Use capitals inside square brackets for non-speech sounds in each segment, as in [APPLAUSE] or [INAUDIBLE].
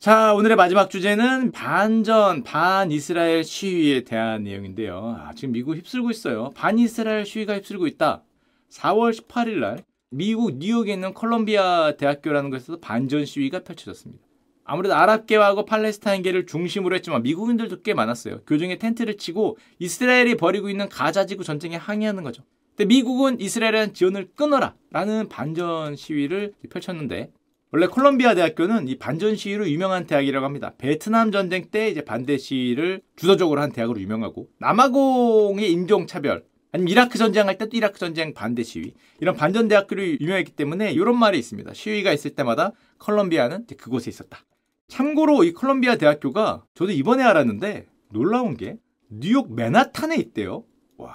자, 오늘의 마지막 주제는 반전, 반이스라엘 시위에 대한 내용인데요. 아, 지금 미국 휩쓸고 있어요. 반이스라엘 시위가 휩쓸고 있다. 4월 18일 날 미국 뉴욕에 있는 콜롬비아 대학교라는 곳에서 반전 시위가 펼쳐졌습니다. 아무래도 아랍계하고 팔레스타인계를 중심으로 했지만 미국인들도 꽤 많았어요. 교정에 텐트를 치고 이스라엘이 벌이고 있는 가자지구 전쟁에 항의하는 거죠. 근데 미국은 이스라엘에 지원을 끊어라 라는 반전 시위를 펼쳤는데 원래 콜롬비아 대학교는 이 반전 시위로 유명한 대학이라고 합니다. 베트남 전쟁 때 이제 반대 시위를 주도적으로 한 대학으로 유명하고 남아공의 인종 차별 아니면 이라크 전쟁할 때도 이라크 전쟁 반대 시위 이런 반전 대학교로 유명했기 때문에 이런 말이 있습니다. 시위가 있을 때마다 콜롬비아는 그곳에 있었다. 참고로 이 콜롬비아 대학교가 저도 이번에 알았는데 놀라운 게 뉴욕 맨하탄에 있대요. 와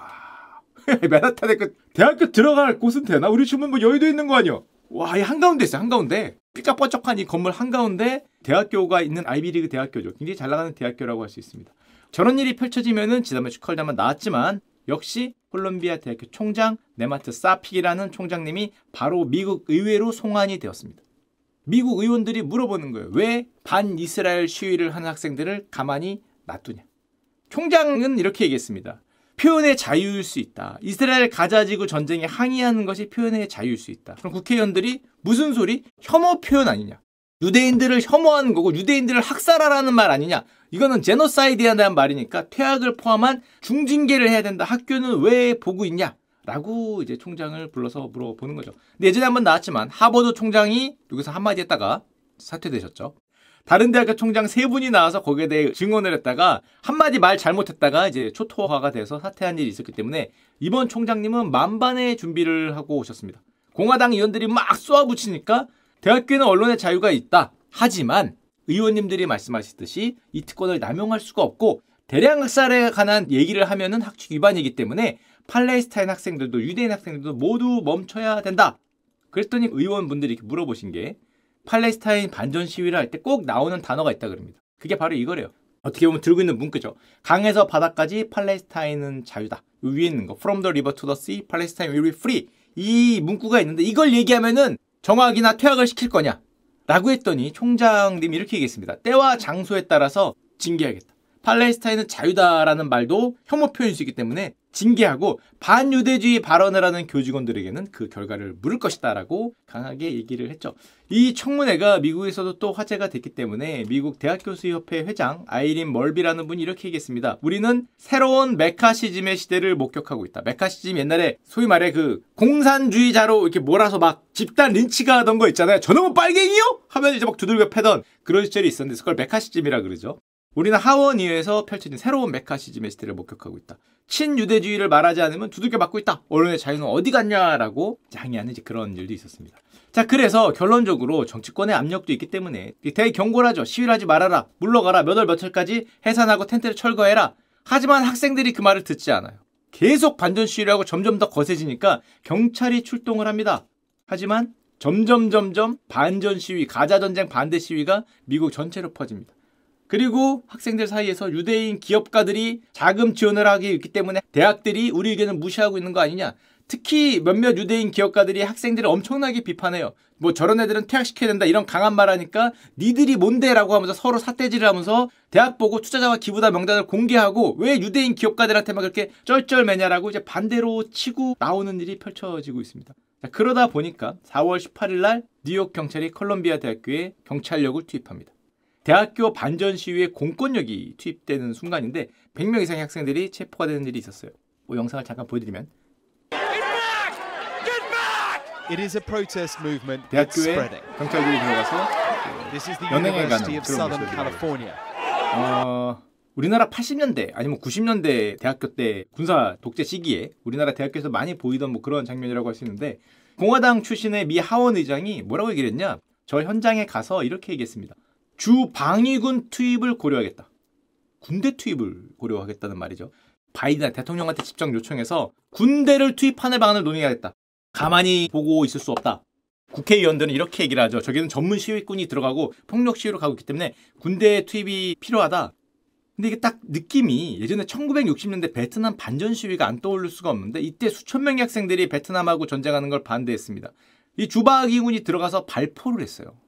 [LAUGHS] 맨하탄에 그 대학교 들어갈 곳은 되나? 우리 주문 뭐 여의도 있는 거 아니야? 와, 이 한가운데 있어요. 한가운데. 삐까뻔쩍한 이 건물 한가운데 대학교가 있는 아이비리그 대학교죠. 굉장히 잘 나가는 대학교라고 할 수 있습니다. 저런 일이 펼쳐지면은 지난번에 축컬다만 나왔지만 역시 콜롬비아 대학교 총장 네마트 사픽이라는 총장님이 바로 미국 의회로 송환이 되었습니다. 미국 의원들이 물어보는 거예요. 왜 반 이스라엘 시위를 하는 학생들을 가만히 놔두냐. 총장은 이렇게 얘기했습니다. 표현의 자유일 수 있다. 이스라엘 가자지구 전쟁에 항의하는 것이 표현의 자유일 수 있다. 그럼 국회의원들이 무슨 소리? 혐오 표현 아니냐? 유대인들을 혐오하는 거고 유대인들을 학살하라는 말 아니냐? 이거는 제노사이드에 대한 말이니까 퇴학을 포함한 중징계를 해야 된다. 학교는 왜 보고 있냐? 라고 이제 총장을 불러서 물어보는 거죠. 근데 예전에 한번 나왔지만 하버드 총장이 여기서 한마디 했다가 사퇴되셨죠. 다른 대학교 총장 세 분이 나와서 거기에 대해 증언을 했다가 한마디 말 잘못했다가 이제 초토화가 돼서 사퇴한 일이 있었기 때문에 이번 총장님은 만반의 준비를 하고 오셨습니다. 공화당 의원들이 막 쏘아붙이니까 대학교는 언론의 자유가 있다. 하지만 의원님들이 말씀하셨듯이 이 특권을 남용할 수가 없고 대량 학살에 관한 얘기를 하면은 학칙 위반이기 때문에 팔레스타인 학생들도 유대인 학생들도 모두 멈춰야 된다. 그랬더니 의원분들이 이렇게 물어보신 게 팔레스타인 반전 시위를 할 때 꼭 나오는 단어가 있다 그럽니다. 그게 바로 이거래요. 어떻게 보면 들고 있는 문구죠. 강에서 바다까지 팔레스타인은 자유다. 위에 있는 거. From the river to the sea, Palestine will be free. 이 문구가 있는데 이걸 얘기하면은 정학이나 퇴학을 시킬 거냐? 라고 했더니 총장님이 이렇게 얘기했습니다. 때와 장소에 따라서 징계하겠다. 팔레스타인은 자유다라는 말도 혐오 있기 때문에 징계하고 반유대주의 발언을 하는 교직원들에게는 그 결과를 물을 것이다라고 강하게 얘기를 했죠. 이 청문회가 미국에서도 또 화제가 됐기 때문에 미국 대학교수협회 회장 아이린 멀비라는 분이 이렇게 얘기했습니다. 우리는 새로운 메카시즘의 시대를 목격하고 있다. 메카시즘 옛날에 소위 말해 그 공산주의자로 이렇게 몰아서 막 집단 린치가 하던 거 있잖아요. 저놈은 빨갱이요? 하면 이제 막 두들겨 패던 그런 시절이 있었는데 그걸 메카시즘이라 그러죠. 우리는 하원의회에서 펼쳐진 새로운 메카시즘의 시대를 목격하고 있다. 친유대주의를 말하지 않으면 두들겨 맞고 있다. 언론의 자유는 어디 갔냐라고 항의하는 그런 일도 있었습니다. 자, 그래서 결론적으로 정치권의 압력도 있기 때문에 대경고를 하죠. 시위를 하지 말아라. 물러가라. 몇 월 며칠까지 해산하고 텐트를 철거해라. 하지만 학생들이 그 말을 듣지 않아요. 계속 반전 시위를 하고 점점 더 거세지니까 경찰이 출동을 합니다. 하지만 점점 점점 반전 시위, 가자 전쟁 반대 시위가 미국 전체로 퍼집니다. 그리고 학생들 사이에서 유대인 기업가들이 자금 지원을 하기 있기 때문에 대학들이 우리 의견을 무시하고 있는 거 아니냐. 특히 몇몇 유대인 기업가들이 학생들을 엄청나게 비판해요. 뭐 저런 애들은 퇴학시켜야 된다 이런 강한 말 하니까 니들이 뭔데라고 하면서 서로 삿대질을 하면서 대학 보고 투자자와 기부다 명단을 공개하고 왜 유대인 기업가들한테만 그렇게 쩔쩔매냐라고 이제 반대로 치고 나오는 일이 펼쳐지고 있습니다. 자, 그러다 보니까 4월 18일 날 뉴욕 경찰이 컬럼비아 대학교에 경찰력을 투입합니다. 대학교 반전 시위에 공권력이 투입되는 순간인데 100명 이상의 학생들이 체포가 되는 일이 있었어요. 뭐 영상을 잠깐 보여드리면 대학교에 경찰들이 들어가서 연행에 가는 그런 모습이에요. 어, 우리나라 80년대 아니면 90년대 대학교 때 군사 독재 시기에 우리나라 대학교에서 많이 보이던 뭐 그런 장면이라고 할 수 있는데 공화당 출신의 미 하원 의장이 뭐라고 얘기를 했냐? 저 현장에 가서 이렇게 얘기했습니다. 주 방위군 투입을 고려하겠다. 군대 투입을 고려하겠다는 말이죠. 바이든 대통령한테 직접 요청해서 군대를 투입하는 방안을 논의하겠다. 가만히 보고 있을 수 없다. 국회의원들은 이렇게 얘기를 하죠. 저기는 전문 시위군이 들어가고 폭력 시위로 가고 있기 때문에 군대 투입이 필요하다. 근데 이게 딱 느낌이 예전에 1960년대 베트남 반전 시위가 안 떠오를 수가 없는데 이때 수천 명의 학생들이 베트남하고 전쟁하는 걸 반대했습니다. 이 주방위군이 들어가서 발포를 했어요.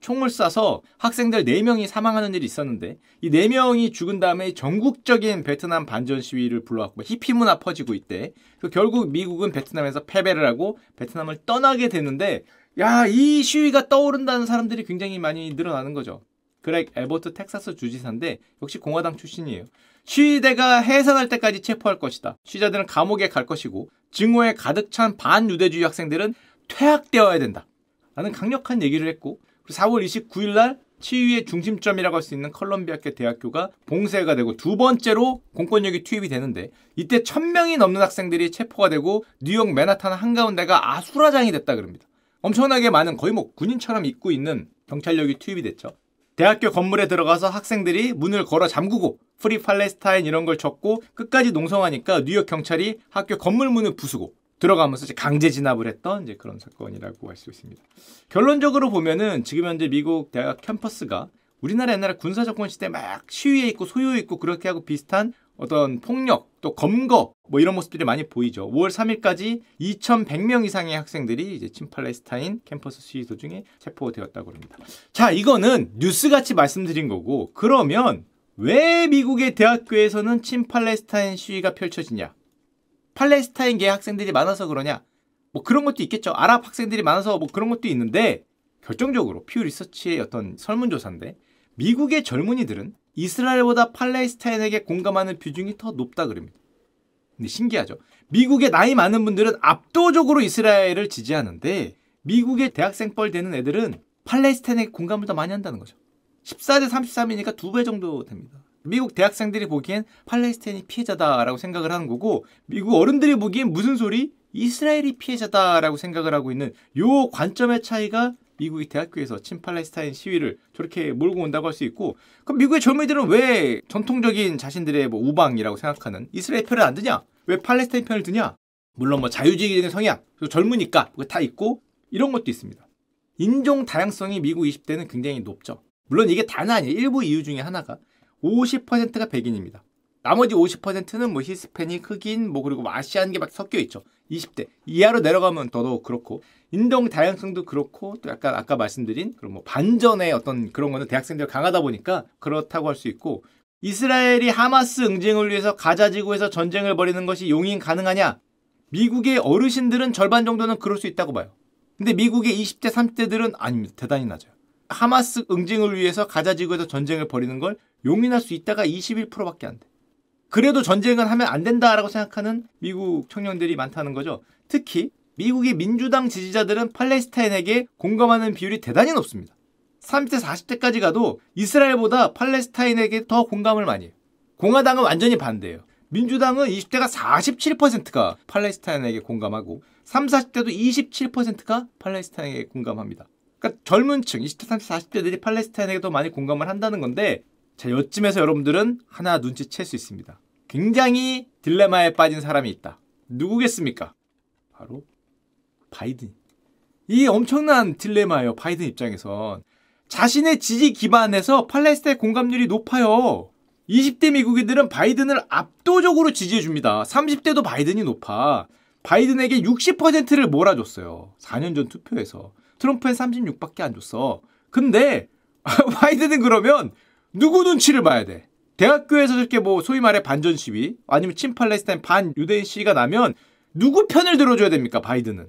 총을 쏴서 학생들 4명이 사망하는 일이 있었는데 이 4명이 죽은 다음에 전국적인 베트남 반전 시위를 불러왔고 히피 문화 퍼지고 있대. 그 결국 미국은 베트남에서 패배를 하고 베트남을 떠나게 되는데 야, 이 시위가 떠오른다는 사람들이 굉장히 많이 늘어나는 거죠. 그렉 에버트 텍사스 주지사인데 역시 공화당 출신이에요. 시위대가 해산할 때까지 체포할 것이다. 시자들은 감옥에 갈 것이고 증오에 가득 찬 반유대주의 학생들은 퇴학되어야 된다. 라는 강력한 얘기를 했고 4월 29일 날 시위의 중심점이라고 할 수 있는 컬럼비아계 대학교가 봉쇄가 되고 두 번째로 공권력이 투입이 되는데 이때 천명이 넘는 학생들이 체포가 되고 뉴욕 맨하탄 한가운데가 아수라장이 됐다 그럽니다. 엄청나게 많은 거의 뭐 군인처럼 입고 있는 경찰력이 투입이 됐죠. 대학교 건물에 들어가서 학생들이 문을 걸어 잠그고 Free Palestine 이런 걸 적고 끝까지 농성하니까 뉴욕 경찰이 학교 건물 문을 부수고 들어가면서 강제 진압을 했던 이제 그런 사건이라고 할 수 있습니다. 결론적으로 보면은 지금 현재 미국 대학 캠퍼스가 우리나라 옛날에 군사 정권 시대 막 시위에 있고 소요에 있고 그렇게 하고 비슷한 어떤 폭력 또 검거 뭐 이런 모습들이 많이 보이죠. 5월 3일까지 2,100명 이상의 학생들이 이제 친팔레스타인 캠퍼스 시위 도중에 체포되었다고 합니다. 자, 이거는 뉴스 같이 말씀드린 거고 그러면 왜 미국의 대학교에서는 친팔레스타인 시위가 펼쳐지냐? 팔레스타인계 학생들이 많아서 그러냐? 뭐 그런 것도 있겠죠. 아랍 학생들이 많아서 뭐 그런 것도 있는데 결정적으로 퓨 리서치의 어떤 설문조사인데 미국의 젊은이들은 이스라엘보다 팔레스타인에게 공감하는 비중이 더 높다 그럽니다. 근데 신기하죠. 미국의 나이 많은 분들은 압도적으로 이스라엘을 지지하는데 미국의 대학생 뻘 되는 애들은 팔레스타인에게 공감을 더 많이 한다는 거죠. 14대 33이니까 두 배 정도 됩니다. 미국 대학생들이 보기엔 팔레스타인이 피해자다라고 생각을 하는 거고 미국 어른들이 보기엔 무슨 소리? 이스라엘이 피해자다라고 생각을 하고 있는 요 관점의 차이가 미국의 대학교에서 친팔레스타인 시위를 저렇게 몰고 온다고 할 수 있고 그럼 미국의 젊은이들은 왜 전통적인 자신들의 뭐 우방이라고 생각하는 이스라엘 편을 안 드냐? 왜 팔레스타인 편을 드냐? 물론 뭐 자유주의적인 성향, 젊으니까 다 있고 이런 것도 있습니다. 인종 다양성이 미국 20대는 굉장히 높죠. 물론 이게 다는 아니에요. 일부 이유 중에 하나가 50%가 백인입니다. 나머지 50%는 뭐 히스패닉, 흑인, 뭐 그리고 아시안계 막 섞여 있죠. 20대 이하로 내려가면 더더욱 그렇고 인종 다양성도 그렇고 또 약간 아까 말씀드린 그런 뭐 반전의 어떤 그런 거는 대학생들 강하다 보니까 그렇다고 할 수 있고 이스라엘이 하마스 응징을 위해서 가자 지구에서 전쟁을 벌이는 것이 용인 가능하냐? 미국의 어르신들은 절반 정도는 그럴 수 있다고 봐요. 근데 미국의 20대, 30대들은 아닙니다. 대단히 낮아요. 하마스 응징을 위해서 가자 지구에서 전쟁을 벌이는 걸 용인할 수 있다가 21%밖에 안 돼. 그래도 전쟁은 하면 안 된다라고 생각하는 미국 청년들이 많다는 거죠. 특히 미국의 민주당 지지자들은 팔레스타인에게 공감하는 비율이 대단히 높습니다. 30대, 40대까지 가도 이스라엘보다 팔레스타인에게 더 공감을 많이 해요. 공화당은 완전히 반대예요. 민주당은 20대가 47%가 팔레스타인에게 공감하고 30, 40대도 27%가 팔레스타인에게 공감합니다. 그러니까 젊은 층, 20대, 30대, 40대들이 팔레스타인에게 더 많이 공감을 한다는 건데 자, 요쯤에서 여러분들은 하나 눈치챌 수 있습니다. 굉장히 딜레마에 빠진 사람이 있다. 누구겠습니까? 바로 바이든. 이 엄청난 딜레마예요. 바이든 입장에선. 자신의 지지 기반에서 팔레스타인 공감률이 높아요. 20대 미국인들은 바이든을 압도적으로 지지해줍니다. 30대도 바이든이 높아. 바이든에게 60%를 몰아줬어요. 4년 전 투표에서. 트럼프엔 36밖에 안 줬어. 근데 [LAUGHS] 바이든은 그러면 누구 눈치를 봐야 돼? 대학교에서 저렇게 뭐 소위 말해 반전 시위 아니면 친팔레스타인 반 유대인 시위가 나면 누구 편을 들어줘야 됩니까? 바이든은.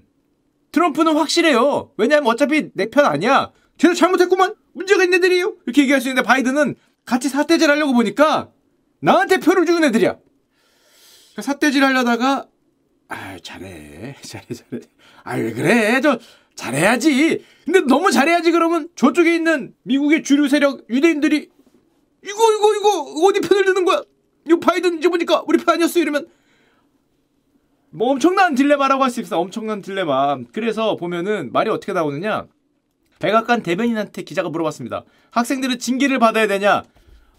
트럼프는 확실해요. 왜냐하면 어차피 내 편 아니야. 쟤들 잘못했구만. 문제가 있는 애들이에요. 이렇게 얘기할 수 있는데 바이든은 같이 사태질 하려고 보니까 나한테 표를 주는 애들이야. 사태질 하려다가 아 [LAUGHS] 잘해 잘해 잘해. 아왜 그래 저 잘해야지. 근데 너무 잘해야지 그러면 저쪽에 있는 미국의 주류 세력 유대인들이 이거 이거 이거 어디 편을 드는 거야? 이거 바이든 이제 보니까 우리 편 아니었어? 이러면 뭐 엄청난 딜레마라고 할 수 있어. 엄청난 딜레마. 그래서 보면은 말이 어떻게 나오느냐? 백악관 대변인한테 기자가 물어봤습니다. 학생들은 징계를 받아야 되냐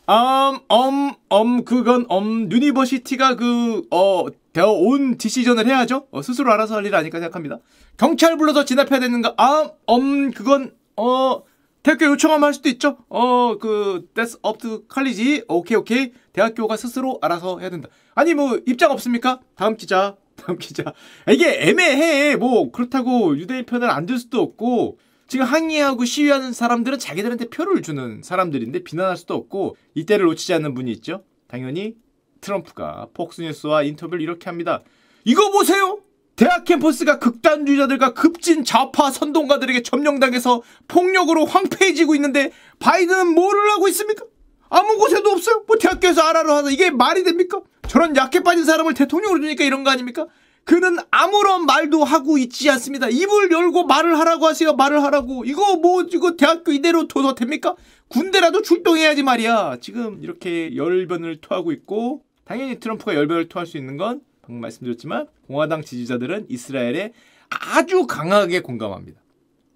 음, 음, 음, 그건 음, university가 그, 어, 되어 온 디시전을 해야죠. 어, 스스로 알아서 할 일 아니까 생각합니다. 경찰 불러서 진압해야 되는가? 아, um, 그건, 어, 대학교 요청하면 할 수도 있죠. 어, 그, that's up to college. 오케이, 오케이. 대학교가 스스로 알아서 해야 된다. 아니, 뭐, 입장 없습니까? 다음 기자. [LAUGHS] 다음 기자. 이게 애매해. 뭐, 그렇다고 유대인 편을 안 들 수도 없고, 지금 항의하고 시위하는 사람들은 자기들한테 표를 주는 사람들인데 비난할 수도 없고 이때를 놓치지 않는 분이 있죠. 당연히 트럼프가 폭스뉴스와 인터뷰를 이렇게 합니다. 이거 보세요. 대학 캠퍼스가 극단주의자들과 급진 좌파 선동가들에게 점령당해서 폭력으로 황폐해지고 있는데 바이든은 뭐를 하고 있습니까? 아무 곳에도 없어요. 뭐 대학교에서 알아라 하다 이게 말이 됩니까? 저런 약해 빠진 사람을 대통령으로 주니까 이런 거 아닙니까? 그는 아무런 말도 하고 있지 않습니다. 입을 열고 말을 하라고 하세요. 말을 하라고. 이거 뭐 이거 대학교 이대로 둬도 됩니까? 군대라도 출동해야지 말이야. 지금 이렇게 열변을 토하고 있고 당연히 트럼프가 열변을 토할 수 있는 건 방금 말씀드렸지만 공화당 지지자들은 이스라엘에 아주 강하게 공감합니다.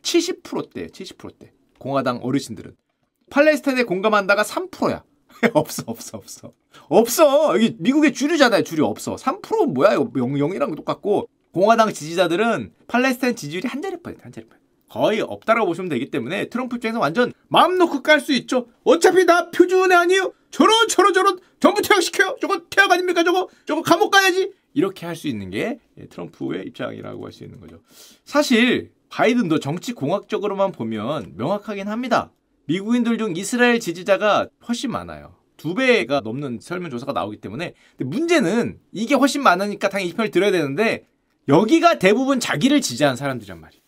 70%대, 70%대. 공화당 어르신들은 팔레스타인에 공감한다가 3%야. [LAUGHS] 없어 없어 없어. 없어. 여기 미국의 주류잖아요 주류. 없어. 3% 뭐야? 이거 0, 0이랑 똑같고. 공화당 지지자들은 팔레스타인 지지율이 한 자리 퍼센트 한 자리 퍼센트 거의 없다라고 보시면 되기 때문에 트럼프 입장에서 완전 마음 놓고 깔 수 있죠. 어차피 나 표준애 아니에요. 저런 저런 저런. 전부 퇴학시켜요. 저거 퇴학 아닙니까 저거? 저거 감옥 가야지. 이렇게 할 수 있는 게 트럼프의 입장이라고 할 수 있는 거죠. 사실 바이든도 정치 공학적으로만 보면 명확하긴 합니다 미국인들 중 이스라엘 지지자가 훨씬 많아요. 두 배가 넘는 설문조사가 나오기 때문에 근데 문제는 이게 훨씬 많으니까 당연히 이 편을 들어야 되는데 여기가 대부분 자기를 지지하는 사람들이란 말이에요.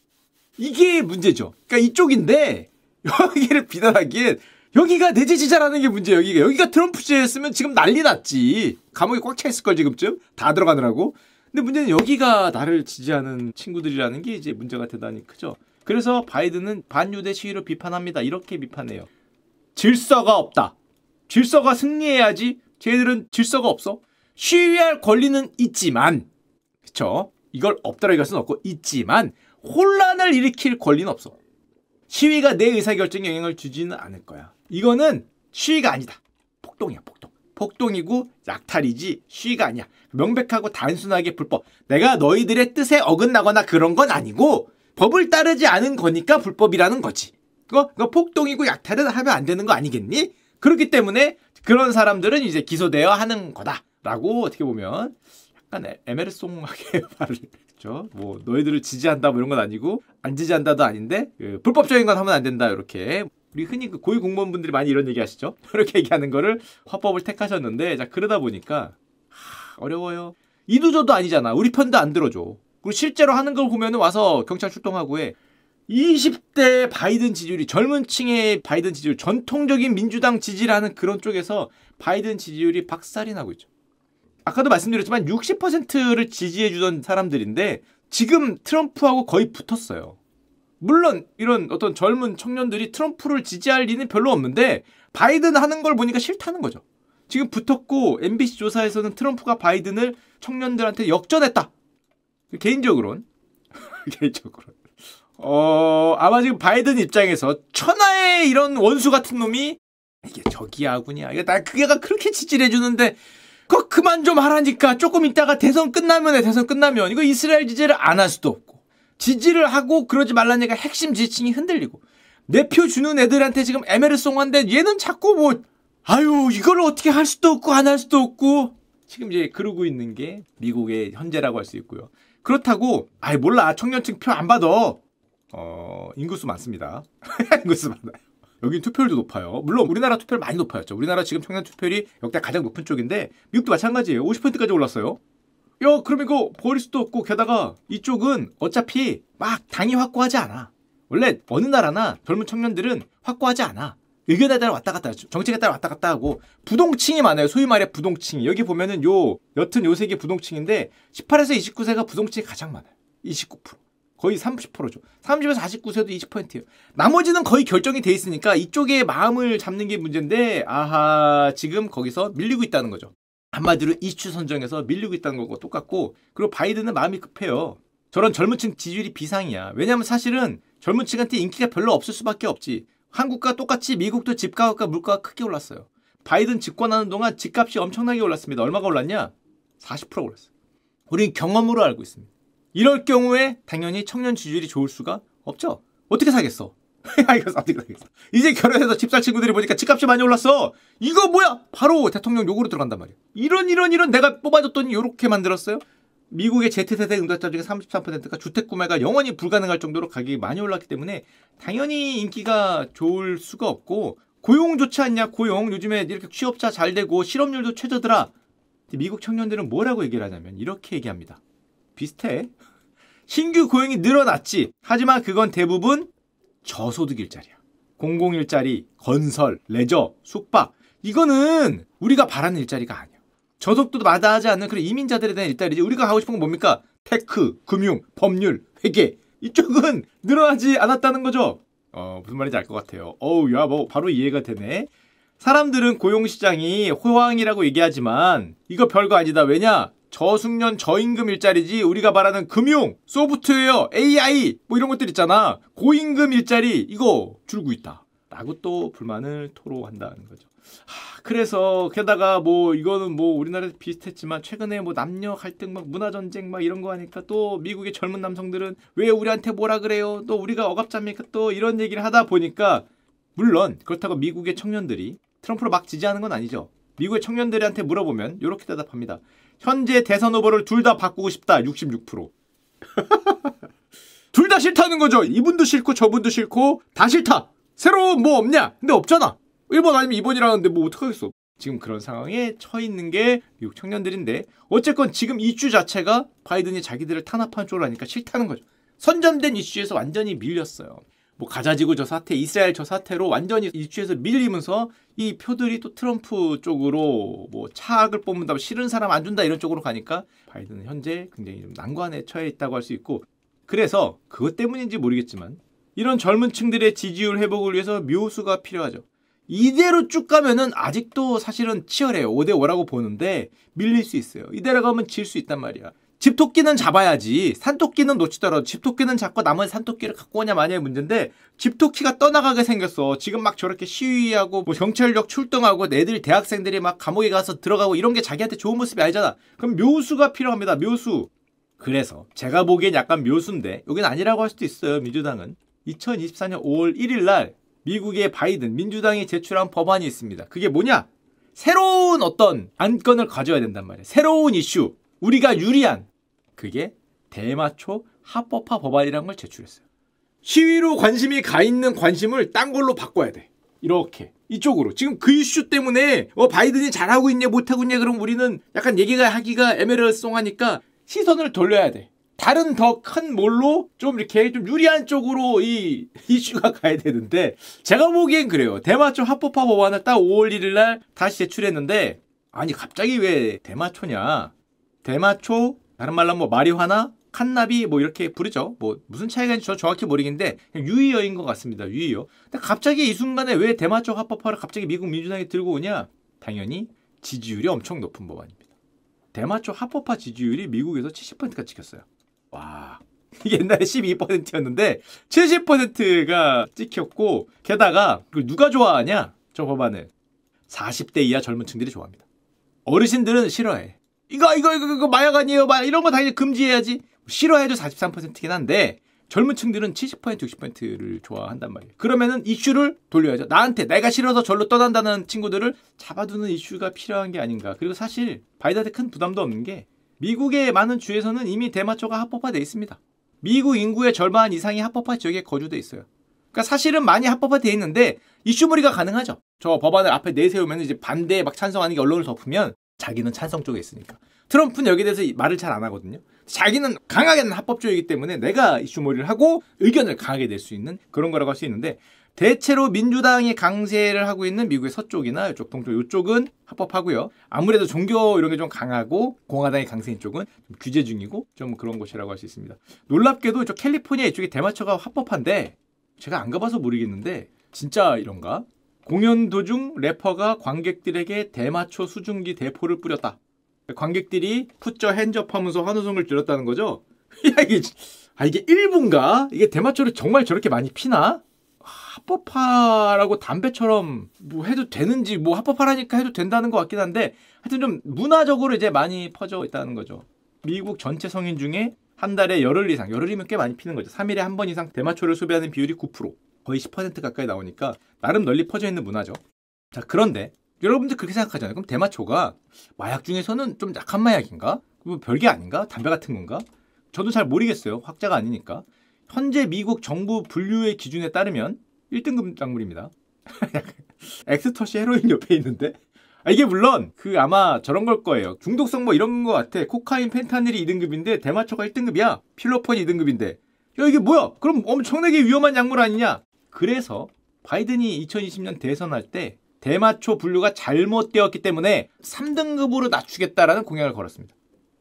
이게 문제죠. 그러니까 이쪽인데 여기를 비난하기엔 여기가 내 지지자라는 게 문제예요. 여기가 여기가 트럼프 지였으면 지금 난리 났지. 감옥에 꽉 차 있을 걸 지금쯤 다 들어가느라고. 근데 문제는 여기가 나를 지지하는 친구들이라는 게 이제 문제가 대단히 크죠. 그래서 바이든은 반유대 시위를 비판합니다. 이렇게 비판해요. 질서가 없다. 질서가 승리해야지. 쟤들은 질서가 없어. 시위할 권리는 있지만, 그쵸? 이걸 없다라 이것은 없고 있지만 혼란을 일으킬 권리는 없어. 시위가 내 의사결정에 영향을 주지는 않을 거야. 이거는 시위가 아니다. 폭동이야, 폭동. 폭동이고 약탈이지 시위가 아니야. 명백하고 단순하게 불법. 내가 너희들의 뜻에 어긋나거나 그런 건 아니고 법을 따르지 않은 거니까 불법이라는 거지. 그거, 그거 폭동이고 약탈은 하면 안 되는 거 아니겠니? 그렇기 때문에 그런 사람들은 이제 기소되어 하는 거다라고 어떻게 보면 약간 에메르송하게 [LAUGHS] 말을 했죠. 뭐 너희들을 지지한다 뭐 이런 건 아니고 안 지지한다도 아닌데 그 불법적인 건 하면 안 된다 이렇게 우리 흔히 그 고위 공무원분들이 많이 이런 얘기 하시죠. [LAUGHS] 이렇게 얘기하는 거를 화법을 택하셨는데 자 그러다 보니까 하, 어려워요. 이도저도 아니잖아. 우리 편도 안 들어줘. 그리고 실제로 하는 걸 보면 와서 경찰 출동하고 해. 20대 바이든 지지율이 젊은 층의 바이든 지지율, 전통적인 민주당 지지라는 그런 쪽에서 바이든 지지율이 박살이 나고 있죠. 아까도 말씀드렸지만 60%를 지지해 주던 사람들인데 지금 트럼프하고 거의 붙었어요. 물론 이런 어떤 젊은 청년들이 트럼프를 지지할 리는 별로 없는데 바이든 하는 걸 보니까 싫다는 거죠. 지금 붙었고 MBC 조사에서는 트럼프가 바이든을 청년들한테 역전했다. 개인적으로는 [LAUGHS] 개인적으로 어 아마 지금 바이든 입장에서 천하의 이런 원수 같은 놈이 이게 저기야군이야. 이게 나 그게가 그렇게 지지해 주는데 그거 그만 좀 하라니까. 조금 있다가 대선 끝나면 해 대선 끝나면 이거 이스라엘 지지를 안 할 수도 없고. 지지를 하고 그러지 말라니까 핵심 지지층이 흔들리고. 내 표 주는 애들한테 지금 에메르송한데 얘는 자꾸 뭐 아유 이걸 어떻게 할 수도 없고 안 할 수도 없고. 지금 이제 그러고 있는 게 미국의 현재라고 할 수 있고요. 그렇다고 아이 몰라 청년층 표 안 받아. 어 인구수 많습니다. [LAUGHS] 인구수 많아요. 여긴 투표율도 높아요. 물론 우리나라 투표율 많이 높아졌죠. 우리나라 지금 청년 투표율이 역대 가장 높은 쪽인데 미국도 마찬가지예요. 50%까지 올랐어요. 야 그럼 이거 버릴 수도 없고 게다가 이쪽은 어차피 막 당이 확고하지 않아. 원래 어느 나라나 젊은 청년들은 확고하지 않아. 의견에 따라 왔다 갔다 하죠. 정책에 따라 왔다 갔다 하고 부동층이 많아요. 소위 말해 부동층이. 여기 보면은 요 여튼 요세 개 부동층인데 18에서 29세가 부동층이 가장 많아요. 29%. 거의 30%죠. 30에서 49세도 20%예요. 나머지는 거의 결정이 돼 있으니까 이쪽에 마음을 잡는 게 문제인데 아하 지금 거기서 밀리고 있다는 거죠. 한마디로 이슈 선정에서 밀리고 있다는 거고 똑같고 그리고 바이든은 마음이 급해요. 저런 젊은 층 지지율이 비상이야. 왜냐하면 사실은 젊은 층한테 인기가 별로 없을 수밖에 없지. 한국과 똑같이 미국도 집값과 물가가 크게 올랐어요. 바이든 집권하는 동안 집값이 엄청나게 올랐습니다. 얼마가 올랐냐? 40% 올랐어요. 우린 경험으로 알고 있습니다. 이럴 경우에 당연히 청년 지지율이 좋을 수가 없죠. 어떻게 사겠어? [LAUGHS] 이거 어떻게 사겠어? 이제 결혼해서 집 살 친구들이 보니까 집값이 많이 올랐어. 이거 뭐야? 바로 대통령 욕으로 들어간단 말이야. 이런 이런 이런 내가 뽑아줬더니 이렇게 만들었어요. 미국의 Z세대 응답자 중에 33%가 주택 구매가 영원히 불가능할 정도로 가격이 많이 올랐기 때문에 당연히 인기가 좋을 수가 없고 고용 좋지 않냐? 고용. 요즘에 이렇게 취업자 잘 되고 실업률도 최저더라. 미국 청년들은 뭐라고 얘기를 하냐면 이렇게 얘기합니다. 비슷해. 신규 고용이 늘어났지. 하지만 그건 대부분 저소득 일자리야. 공공 일자리 건설 레저 숙박. 이거는 우리가 바라는 일자리가 아니야 저소득도 마다하지 않는 그런 이민자들에 대한 일자리지 우리가 하고 싶은 건 뭡니까 tech 금융 법률 회계 이쪽은 늘어나지 않았다는 거죠 어, 무슨 말인지 알 것 같아요. 어우, 야, 뭐, 바로 이해가 되네. 사람들은 고용시장이 호황이라고 얘기하지만 이거 별거 아니다. 왜냐? 저숙련 저임금 일자리지 우리가 말하는 금융, 소프트웨어, AI 뭐 이런 것들 있잖아. 고임금 일자리 이거 줄고 있다. 라고 또 불만을 토로한다는 거죠. 하, 그래서 게다가 뭐 이거는 뭐 우리나라에서 비슷했지만 최근에 뭐 남녀 갈등 막 문화 전쟁 막 이런 거 하니까 또 미국의 젊은 남성들은 왜 우리한테 뭐라 그래요? 또 우리가 억압자입니까? 또 이런 얘기를 하다 보니까 물론 그렇다고 미국의 청년들이 트럼프를 막 지지하는 건 아니죠. 미국의 청년들한테 물어보면 이렇게 대답합니다. 현재 대선 후보를 둘 다 바꾸고 싶다. 66%. [LAUGHS] 둘 다 싫다는 거죠. 이분도 싫고 저분도 싫고 다 싫다. 새로운 뭐 없냐? 근데 없잖아. 1번 아니면 2번이라는데 뭐 어떡하겠어. 지금 그런 상황에 처해 있는 게 미국 청년들인데 어쨌건 지금 이슈 자체가 바이든이 자기들을 탄압한 쪽으로 하니까 싫다는 거죠. 선점된 이슈에서 완전히 밀렸어요. 뭐 가자지구 저 사태, 이스라엘 저 사태로 완전히 이슈에서 밀리면서 이 표들이 또 트럼프 쪽으로 뭐 차악을 뽑는다, 싫은 사람 안 준다 이런 쪽으로 가니까 바이든은 현재 굉장히 좀 난관에 처해 있다고 할 수 있고 그래서 그것 때문인지 모르겠지만 이런 젊은 층들의 지지율 회복을 위해서 묘수가 필요하죠. 이대로 쭉 가면은 아직도 사실은 치열해요. 5대 5라고 보는데 밀릴 수 있어요. 이대로 가면 질 수 있단 말이야. 집토끼는 잡아야지. 산토끼는 놓치더라도 집토끼는 잡고 나머지 산토끼를 갖고 오냐 마냐의 문제인데 집토끼가 떠나가게 생겼어. 지금 막 저렇게 시위하고 뭐 경찰력 출동하고 애들 대학생들이 막 감옥에 가서 들어가고 이런 게 자기한테 좋은 모습이 아니잖아. 그럼 묘수가 필요합니다. 묘수. 그래서 제가 보기엔 약간 묘수인데 여긴 아니라고 할 수도 있어요. 민주당은 2024년 5월 1일 날 미국의 바이든 민주당이 제출한 법안이 있습니다. 그게 뭐냐? 새로운 어떤 안건을 가져야 된단 말이에요. 새로운 이슈. 우리가 유리한. 그게 대마초 합법화 법안이라는 걸 제출했어요. 시위로 관심이 가 있는 관심을 딴 걸로 바꿔야 돼. 이렇게. 이쪽으로. 지금 그 이슈 때문에 어 바이든이 잘하고 있냐 못하고 있냐 그럼 우리는 약간 얘기가 하기가 애매를송하니까 시선을 돌려야 돼. 다른 더큰 몰로 좀 이렇게 좀 유리한 쪽으로 이 이슈가 [LAUGHS] 가야 되는데 제가 보기엔 그래요. 대마초 합법화 법안을 딱 5월 1일 날 다시 제출했는데 아니 갑자기 왜 대마초냐? 대마초 다른 말로 뭐 마리화나 칸나비 뭐 이렇게 부르죠. 뭐 무슨 차이가 있는지 저 정확히 모르겠는데 유의어인 것 같습니다. 유의어. 근데 갑자기 이 순간에 왜 대마초 합법화를 갑자기 미국 민주당이 들고 오냐? 당연히 지지율이 엄청 높은 법안입니다. 대마초 합법화 지지율이 미국에서 70%가 찍혔어요. 와. [LAUGHS] 옛날에 12%였는데 70%가 찍혔고 게다가 누가 좋아하냐? 저 법안을 40대 이하 젊은 층들이 좋아합니다. 어르신들은 싫어해. 이거 이거 이거, 이거 마약 아니에요. 마약 이런 거 당연히 금지해야지. 싫어해도 43%긴 한데 젊은 층들은 70% 60%를 좋아한단 말이에요. 그러면은 이슈를 돌려야죠. 나한테 내가 싫어서 절로 떠난다는 친구들을 잡아두는 이슈가 필요한 게 아닌가. 그리고 사실 바이든한테 큰 부담도 없는 게 미국의 많은 주에서는 이미 대마초가 합법화돼 있습니다. 미국 인구의 절반 이상이 합법화 지역에 거주돼 있어요. 그러니까 사실은 많이 합법화돼 있는데 이슈몰이가 가능하죠. 저 법안을 앞에 내세우면 이제 반대에 막 찬성하는 게 언론을 덮으면 자기는 찬성 쪽에 있으니까. 트럼프는 여기에 대해서 말을 잘 안 하거든요. 자기는 강하게는 합법주의이기 때문에 내가 이슈몰이를 하고 의견을 강하게 낼 수 있는 그런 거라고 할 수 있는데 대체로 민주당이 강세를 하고 있는 미국의 서쪽이나 이쪽 동쪽 이쪽은 합법하고요. 아무래도 종교 이런 게 좀 강하고 공화당의 강세인 쪽은 좀 규제 중이고 좀 그런 곳이라고 할 수 있습니다. 놀랍게도 이쪽 캘리포니아 이쪽에 대마초가 합법한데 제가 안 가봐서 모르겠는데 진짜 이런가? 공연 도중 래퍼가 관객들에게 대마초 수증기 대포를 뿌렸다. 관객들이 푸처 핸접하면서 환호성을 들었다는 거죠. [LAUGHS] 야 이게 아 이게 일부인가? 이게 대마초를 정말 저렇게 많이 피나? 합법화라고 담배처럼 뭐 해도 되는지 뭐 합법화라니까 해도 된다는 것 같긴 한데 하여튼 좀 문화적으로 이제 많이 퍼져 있다는 거죠. 미국 전체 성인 중에 한 달에 열흘 이상, 열흘이면 꽤 많이 피는 거죠. 3일에 한 번 이상 대마초를 소비하는 비율이 9%, 거의 10% 가까이 나오니까 나름 널리 퍼져 있는 문화죠. 자, 그런데 여러분들 그렇게 생각하잖아요. 그럼 대마초가 마약 중에서는 좀 약한 마약인가? 뭐 별게 아닌가? 담배 같은 건가? 저도 잘 모르겠어요. 학자가 아니니까. 현재 미국 정부 분류의 기준에 따르면 1등급 작물입니다. [LAUGHS] 엑스터시 헤로인 옆에 있는데 아, 이게 물론 그 아마 저런 걸 거예요. 중독성 뭐 이런 거 같아. 코카인, 펜타닐이 2등급인데 대마초가 1등급이야. 필로폰이 2등급인데. 야 이게 뭐야? 그럼 엄청나게 위험한 약물 아니냐? 그래서 바이든이 2020년 대선할 때 대마초 분류가 잘못되었기 때문에 3등급으로 낮추겠다라는 공약을 걸었습니다.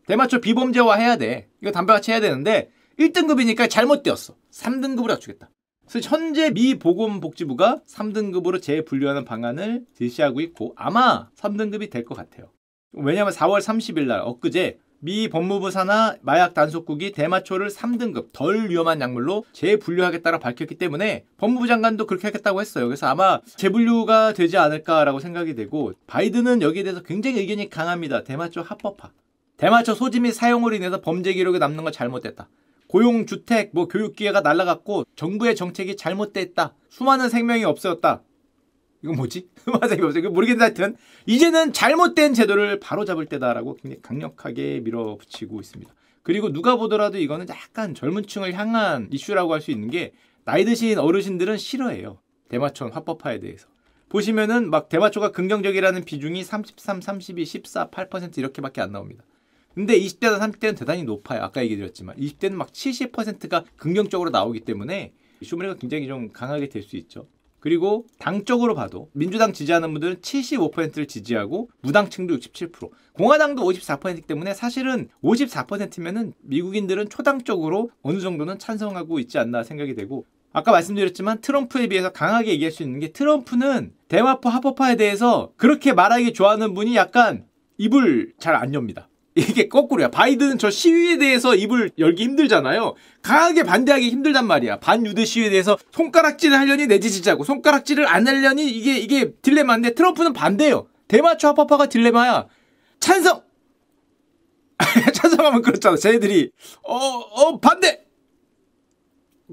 대마초 비범죄화 해야 돼. 이거 담배같이 해야 되는데 1등급이니까 잘못되었어. 3등급으로 낮추겠다. 그래서 현재 미 보건복지부가 3등급으로 재분류하는 방안을 제시하고 있고 아마 3등급이 될 것 같아요. 왜냐하면 4월 30일 날 엊그제 미 법무부 산하 마약 단속국이 대마초를 3등급 덜 위험한 약물로 재분류하겠다고 밝혔기 때문에 법무부 장관도 그렇게 하겠다고 했어요. 그래서 아마 재분류가 되지 않을까라고 생각이 되고 바이든은 여기에 대해서 굉장히 의견이 강합니다. 대마초 합법화. 대마초 소지 및 사용으로 인해서 범죄 기록이 남는 건 잘못됐다. 고용, 주택, 뭐 교육 기회가 날라갔고 정부의 정책이 잘못됐다. 수많은 생명이 없어졌다. 이건 뭐지? [LAUGHS] 수많은 모르겠는데 하여튼 이제는 잘못된 제도를 바로잡을 때다라고 굉장히 강력하게 밀어붙이고 있습니다. 그리고 누가 보더라도 이거는 약간 젊은 층을 향한 이슈라고 할 수 있는 게 나이 드신 어르신들은 싫어해요. 대마초 합법화에 대해서. 보시면은 막 대마초가 긍정적이라는 비중이 33, 32, 14, 8% 이렇게밖에 안 나옵니다. 근데 20대나 30대는 대단히 높아요. 아까 얘기 드렸지만 20대는 막 70%가 긍정적으로 나오기 때문에 쇼메리가 굉장히 좀 강하게 될 수 있죠. 그리고 당적으로 봐도 민주당 지지하는 분들은 75%를 지지하고 무당층도 67%, 공화당도 54%이기 때문에 사실은 54%면은 미국인들은 초당적으로 어느 정도는 찬성하고 있지 않나 생각이 되고 아까 말씀드렸지만 트럼프에 비해서 강하게 얘기할 수 있는 게 트럼프는 대마포 합법화에 대해서 그렇게 말하기 좋아하는 분이 약간 입을 잘 안 엽니다. 이게 거꾸로야. 바이든은 저 시위에 대해서 입을 열기 힘들잖아요. 강하게 반대하기 힘들단 말이야. 반유대 시위에 대해서 손가락질을 하려니 내지지자고 손가락질을 안 하려니 이게 이게 딜레마인데 트럼프는 반대예요. 대마초 합법화가 딜레마야. 찬성. [LAUGHS] 찬성하면 그렇잖아. 쟤들이 어어 어, 반대.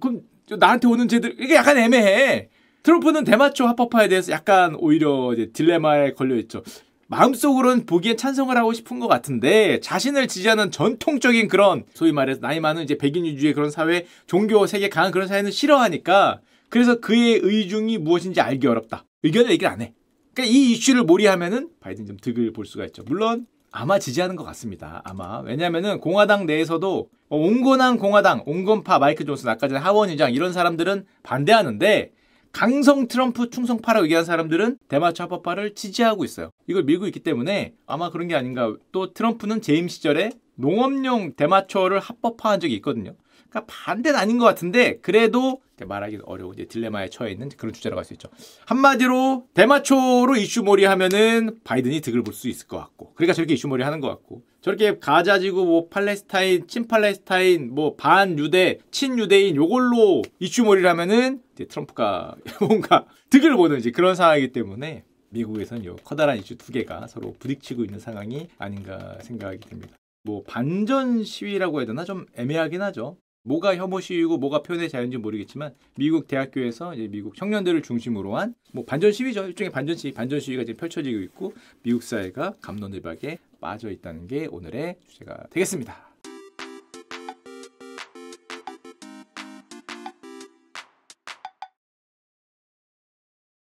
그럼 나한테 오는 쟤들 이게 약간 애매해. 트럼프는 대마초 합법화에 대해서 약간 오히려 딜레마에 걸려 있죠. 마음속으로는 보기엔 찬성을 하고 싶은 것 같은데 자신을 지지하는 전통적인 그런 소위 말해서 나이 많은 이제 백인 위주의 그런 사회 종교 세계 강한 그런 사회는 싫어하니까 그래서 그의 의중이 무엇인지 알기 어렵다. 의견을 얘기를 안 해. 그러니까 이 이슈를 몰이하면은 바이든 좀 득을 볼 수가 있죠. 물론 아마 지지하는 것 같습니다. 아마 왜냐하면은 공화당 내에서도 온건한 공화당, 온건파 마이크 존슨 아까 전에 하원 의장 이런 사람들은 반대하는데 강성 트럼프 충성파라 얘기한 사람들은 대마초 합법화를 지지하고 있어요. 이걸 밀고 있기 때문에 아마 그런 게 아닌가. 또 트럼프는 재임 시절에 농업용 대마초를 합법화한 적이 있거든요. 그러니까 반대는 아닌 것 같은데 그래도 말하기 어려운 이제 딜레마에 처해 있는 그런 주제라고 할 수 있죠. 한마디로 대마초로 이슈몰이 하면은 바이든이 득을 볼 수 있을 것 같고 그러니까 저렇게 이슈몰이 하는 것 같고 저렇게 가자지구 뭐 팔레스타인 친팔레스타인 뭐 반유대 친유대인 요걸로 이슈몰이를 하면은 이제 트럼프가 [LAUGHS] 뭔가 득을 보는 이제 그런 상황이기 때문에 미국에서는 요 커다란 이슈 두 개가 서로 부딪히고 있는 상황이 아닌가 생각이 듭니다. 뭐 반전 시위라고 해야 되나 좀 애매하긴 하죠. 뭐가 혐오 시위고 뭐가 표현의 자유인지 모르겠지만 미국 대학교에서 이제 미국 청년들을 중심으로 한 뭐 반전 시위죠. 일종의 반전 시위, 반전 시위가 지금 펼쳐지고 있고 미국 사회가 감론을박에 빠져 있다는 게 오늘의 주제가 되겠습니다.